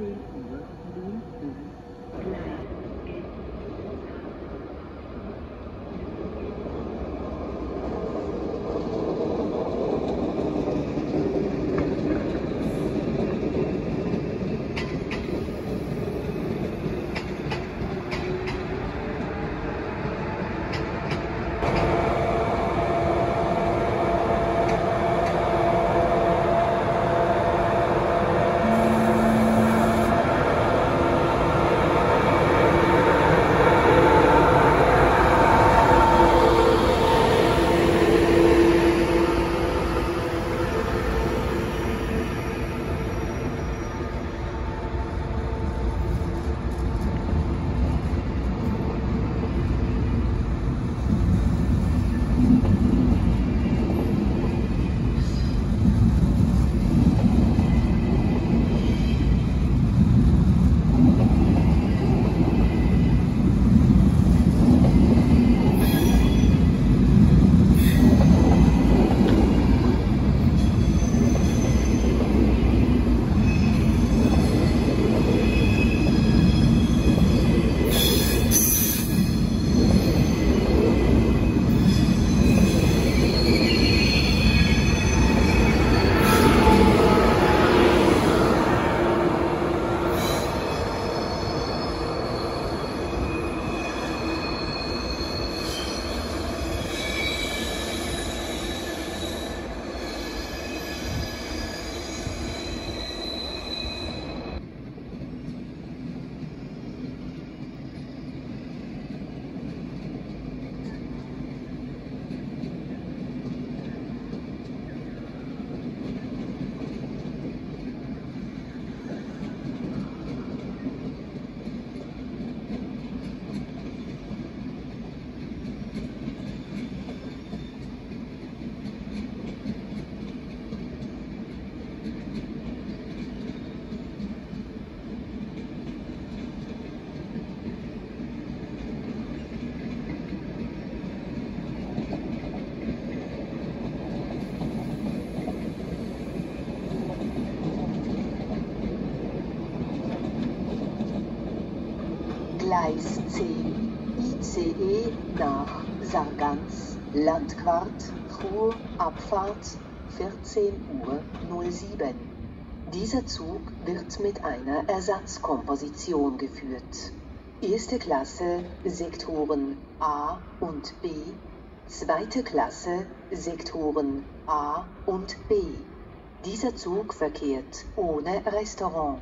14 Uhr Landquart, Chur, Abfahrt 14 Uhr 07. Dieser Zug wird mit einer Ersatzkomposition geführt. Erste Klasse Sektoren A und B, zweite Klasse Sektoren A und B. Dieser Zug verkehrt ohne Restaurant.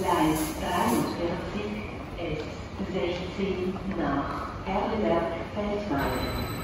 Gleis 43 S16 nach Erlenberg-Feldmain.